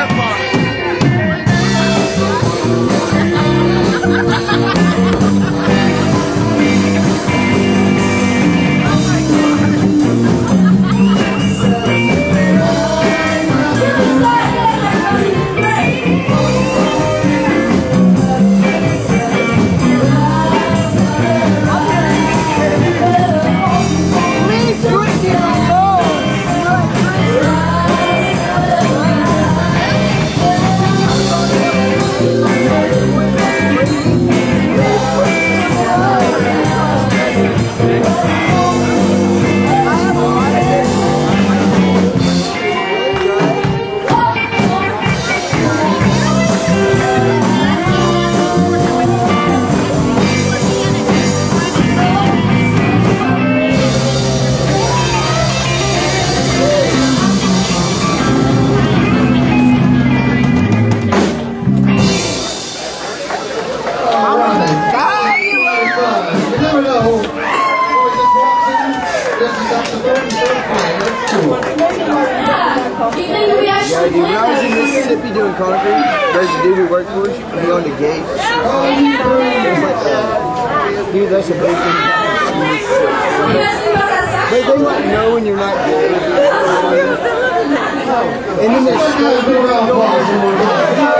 Denmark. Baltimore. Yeah, dude, when I was in Mississippi doing concrete, there's a dude we worked for us, he owned a gate. Um, dude, that's a big thing. But they like know when you're not gay. And then they still people who don't